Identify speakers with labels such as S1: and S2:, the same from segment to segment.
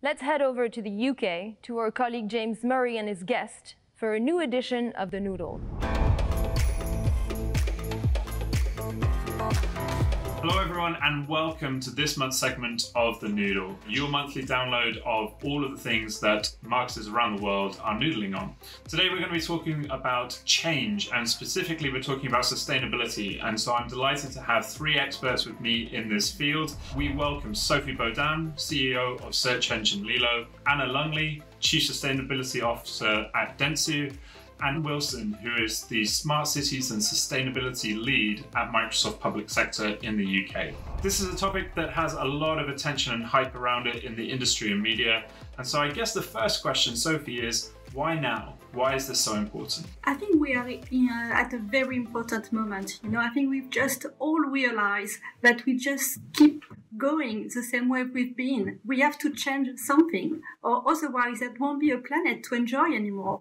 S1: Let's head over to the UK to our colleague James Murray and his guest for a new edition of The Noodle.
S2: Hello, everyone, and welcome to this month's segment of The Noodle, your monthly download of all of the things that marketers around the world are noodling on. Today, we're going to be talking about change, and specifically, we're talking about sustainability. And so, I'm delighted to have three experts with me in this field. We welcome Sophie Bodin, CEO of search engine Lilo, Anna Lungley, Chief Sustainability Officer at Dentsu, Ellen Wilson, who is the Smart Cities and Sustainability Lead at Microsoft Public Sector in the UK. This is a topic that has a lot of attention and hype around it in the industry and media. And so I guess the first question, Sophie, is why now? Why is this so important?
S3: I think we are in, at a very important moment. You know, I think we've just all realized that we just keep going the same way we've been. We have to change something, or otherwise, there won't be a planet to enjoy anymore.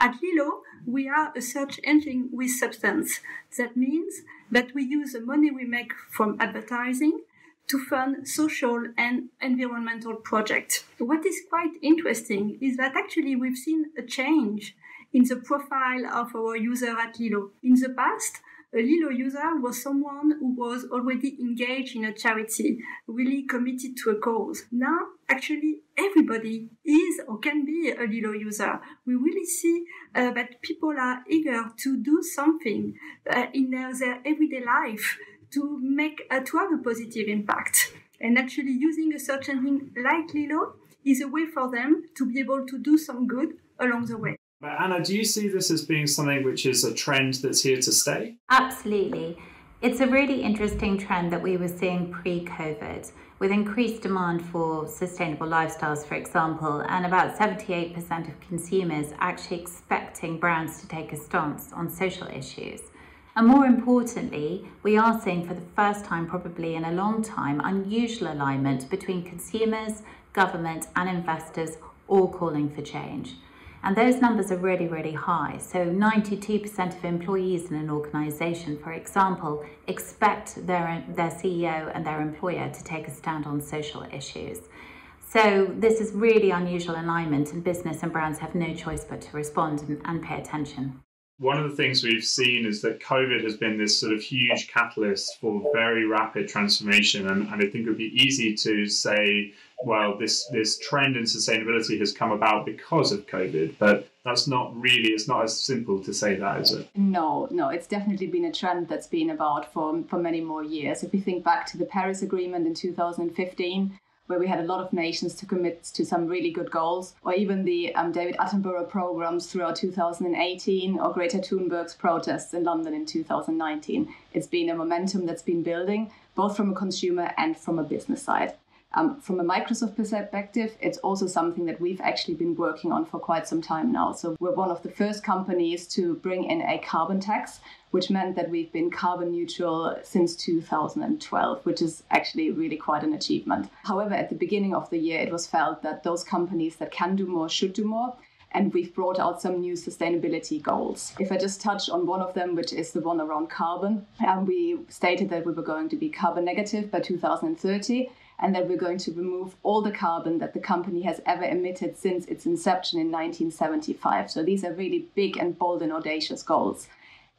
S3: At Lilo, we are a search engine with substance. That means that we use the money we make from advertising to fund social and environmental projects. What is quite interesting is that actually we've seen a change in the profile of our user at Lilo. In the past, a Lilo user was someone who was already engaged in a charity, really committed to a cause. Now, actually, everybody is or can be a Lilo user. We really see uh, that people are eager to do something uh, in their, their, everyday life to make uh, to have a positive impact. And actually, using a search engine like Lilo is a way for them to be able to do some good along the way.
S2: But Anna, do you see this as being something which is a trend that's here to stay?
S4: Absolutely. It's a really interesting trend that we were seeing pre COVID with increased demand for sustainable lifestyles, for example, and about 78% of consumers actually expecting brands to take a stance on social issues. And more importantly, we are seeing for the first time, probably in a long time, unusual alignment between consumers, government, and investors all calling for change. And those numbers are really, really high. So 92% of employees in an organization, for example, expect their, their CEO and their employer to take a stand on social issues. So this is really unusual alignment and business and brands have no choice but to respond and, and pay attention
S2: one of the things we've seen is that COVID has been this sort of huge catalyst for very rapid transformation. And, and I think it would be easy to say, well, this, this trend in sustainability has come about because of COVID, but that's not really, it's not as simple to say that, is it?
S5: No, no, it's definitely been a trend that's been about for, for many more years. If we think back to the Paris Agreement in 2015, where we had a lot of nations to commit to some really good goals, or even the um, David Attenborough programs throughout 2018, or Greta Thunberg's protests in London in 2019. It's been a momentum that's been building, both from a consumer and from a business side. Um, from a Microsoft perspective, it's also something that we've actually been working on for quite some time now. So we're one of the first companies to bring in a carbon tax, which meant that we've been carbon neutral since 2012, which is actually really quite an achievement. However, at the beginning of the year, it was felt that those companies that can do more should do more and we've brought out some new sustainability goals. If I just touch on one of them, which is the one around carbon, um, we stated that we were going to be carbon negative by 2030 and that we're going to remove all the carbon that the company has ever emitted since its inception in 1975. So these are really big and bold and audacious goals.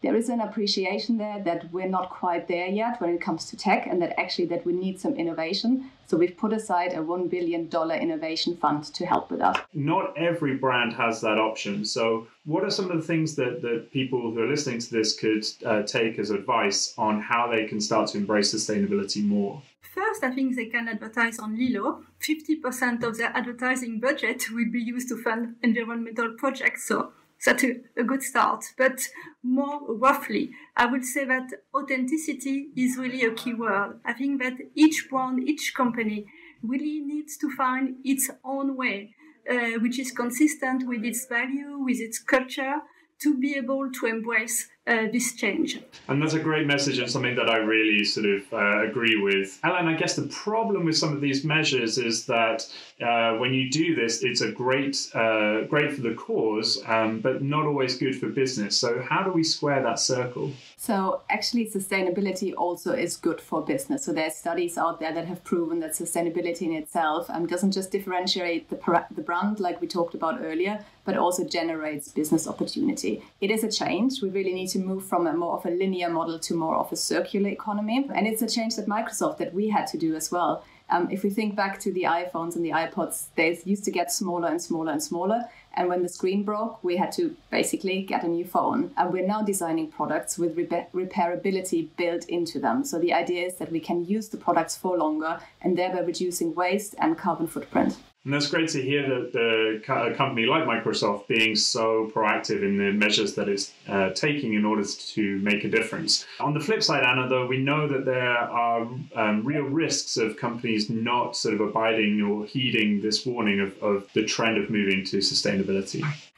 S5: There is an appreciation there that we're not quite there yet when it comes to tech and that actually that we need some innovation. So we've put aside a 1 billion dollar innovation fund to help with that.
S2: Not every brand has that option. So what are some of the things that, that people who are listening to this could uh, take as advice on how they can start to embrace sustainability more?
S3: First, I think they can advertise on Lilo. 50% of their advertising budget will be used to fund environmental projects. So that's a, a, good start. But more roughly, I would say that authenticity is really a key word. I think that each brand, each company really needs to find its own way, uh, which is consistent with its value, with its culture, to be able to embrace uh, this change.
S2: And that's a great message and something that I really sort of uh, agree with. Ellen, I guess the problem with some of these measures is that uh, when you do this, it's a great, uh, great for the cause, um, but not always good for business. So how do we square that circle?
S5: So actually, sustainability also is good for business. So there's studies out there that have proven that sustainability in itself um, doesn't just differentiate the, the brand like we talked about earlier, but also generates business opportunity. It is a change. We really need to move from a more of a linear model to more of a circular economy. And it's a change that Microsoft that we had to do as well. Um, if we think back to the iPhones and the iPods, they used to get smaller and smaller and smaller. And when the screen broke, we had to basically get a new phone. And we're now designing products with repairability built into them. So the idea is that we can use the products for longer and thereby reducing waste and carbon footprint.
S2: And that's great to hear that the a company like Microsoft being so proactive in the measures that it's uh, taking in order to make a difference. On the flip side, Anna, though, we know that there are um, real risks of companies not sort of abiding or heeding this warning of, of the trend of moving to sustainability.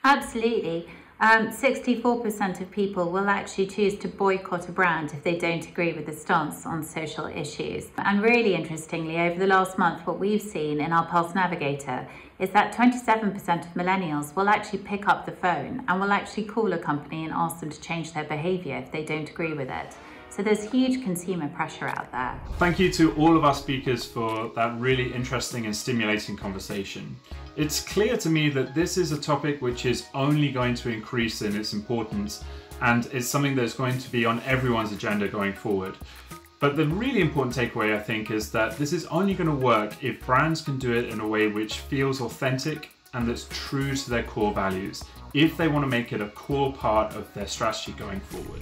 S4: Absolutely. Um, 64% of people will actually choose to boycott a brand if they don't agree with the stance on social issues. And really interestingly, over the last month, what we've seen in our Pulse Navigator is that 27% of millennials will actually pick up the phone and will actually call a company and ask them to change their behaviour if they don't agree with it. So there's huge consumer pressure out there.
S2: Thank you to all of our speakers for that really interesting and stimulating conversation. It's clear to me that this is a topic which is only going to increase in its importance and is something that's going to be on everyone's agenda going forward. But the really important takeaway, I think, is that this is only going to work if brands can do it in a way which feels authentic and that's true to their core values, if they want to make it a core part of their strategy going forward.